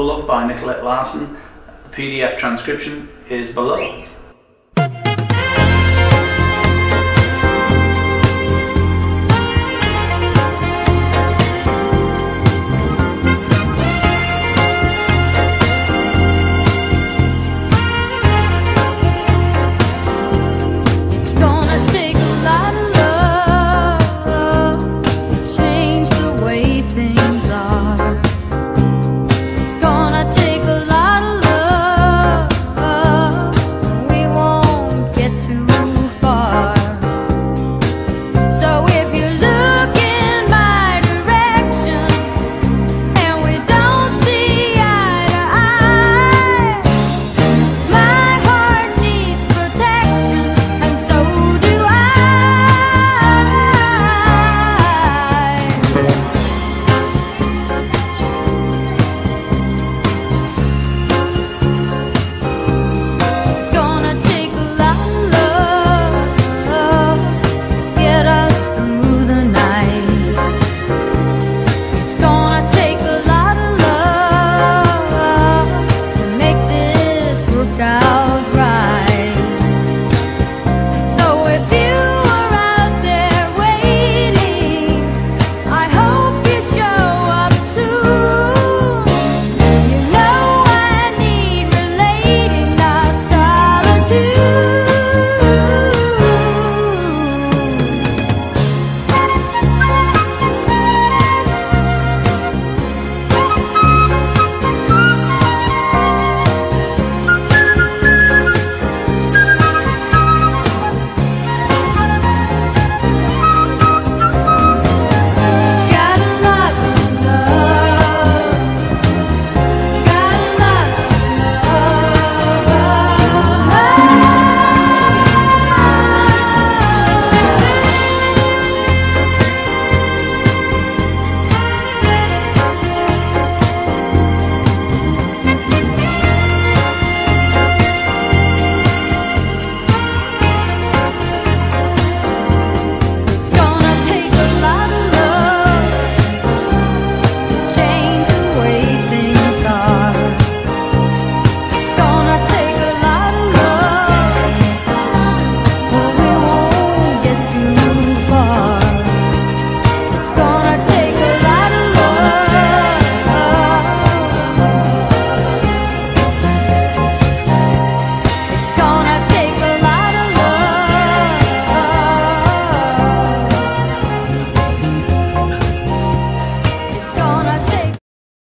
Double Love by Nicolette Larson. The PDF transcription is below.